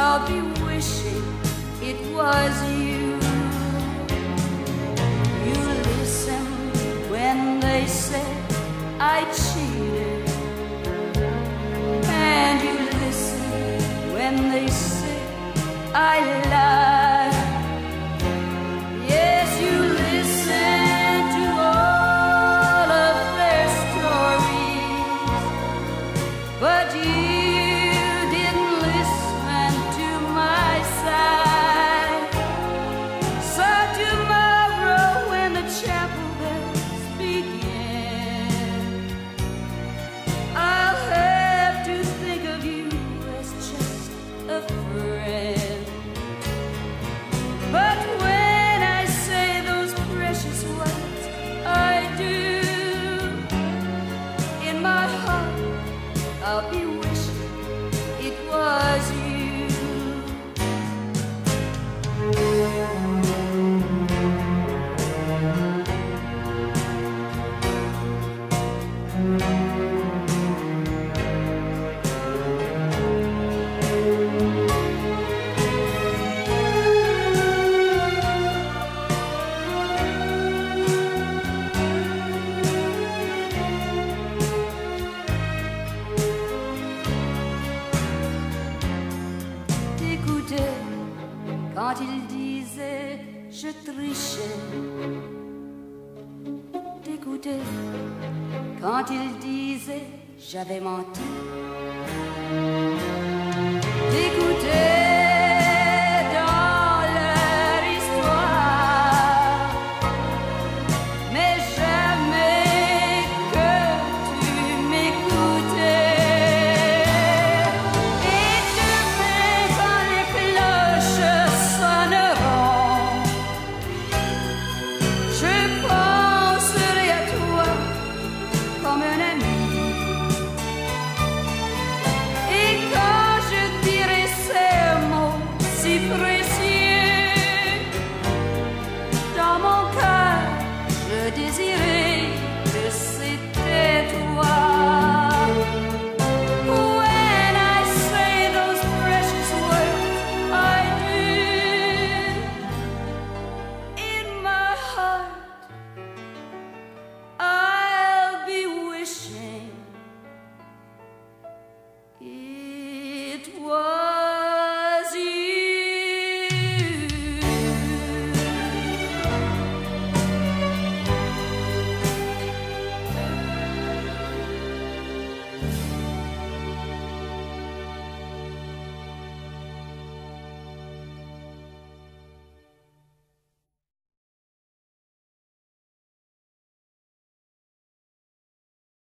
I'll be wishing it was you. You listen when they say I cheated, and you listen when they say I il disait je trichais. T'écoutais quand il disait j'avais menti.